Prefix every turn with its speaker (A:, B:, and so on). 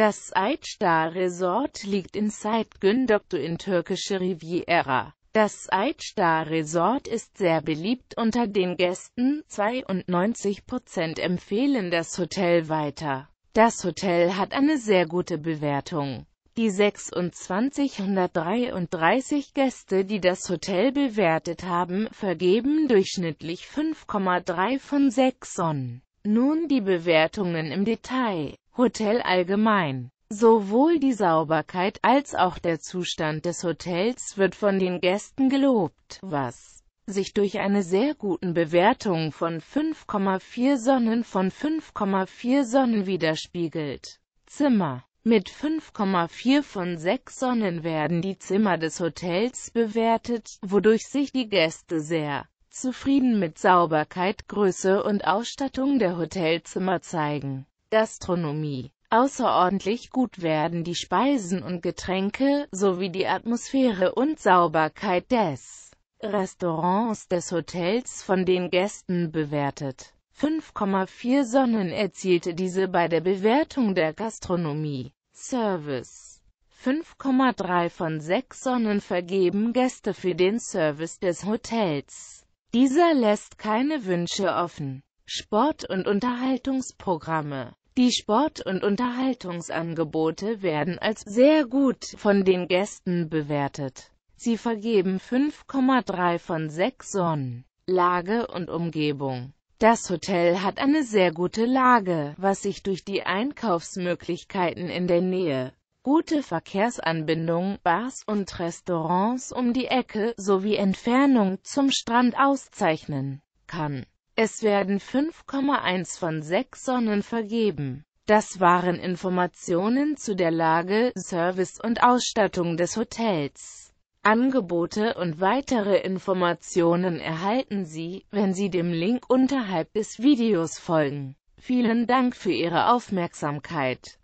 A: Das Eidstar Resort liegt in Seit Gündoktu in türkische Riviera. Das Eidstar Resort ist sehr beliebt unter den Gästen, 92% empfehlen das Hotel weiter. Das Hotel hat eine sehr gute Bewertung. Die 2633 Gäste, die das Hotel bewertet haben, vergeben durchschnittlich 5,3 von 6 Sonnen. Nun die Bewertungen im Detail. Hotel allgemein Sowohl die Sauberkeit als auch der Zustand des Hotels wird von den Gästen gelobt, was sich durch eine sehr guten Bewertung von 5,4 Sonnen von 5,4 Sonnen widerspiegelt. Zimmer Mit 5,4 von 6 Sonnen werden die Zimmer des Hotels bewertet, wodurch sich die Gäste sehr zufrieden mit Sauberkeit, Größe und Ausstattung der Hotelzimmer zeigen. Gastronomie Außerordentlich gut werden die Speisen und Getränke, sowie die Atmosphäre und Sauberkeit des Restaurants des Hotels von den Gästen bewertet. 5,4 Sonnen erzielte diese bei der Bewertung der Gastronomie. Service 5,3 von 6 Sonnen vergeben Gäste für den Service des Hotels. Dieser lässt keine Wünsche offen. Sport- und Unterhaltungsprogramme die Sport- und Unterhaltungsangebote werden als sehr gut von den Gästen bewertet. Sie vergeben 5,3 von 6 Sonnen. Lage und Umgebung Das Hotel hat eine sehr gute Lage, was sich durch die Einkaufsmöglichkeiten in der Nähe, gute Verkehrsanbindung, Bars und Restaurants um die Ecke sowie Entfernung zum Strand auszeichnen kann. Es werden 5,1 von 6 Sonnen vergeben. Das waren Informationen zu der Lage, Service und Ausstattung des Hotels. Angebote und weitere Informationen erhalten Sie, wenn Sie dem Link unterhalb des Videos folgen. Vielen Dank für Ihre Aufmerksamkeit.